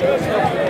Good.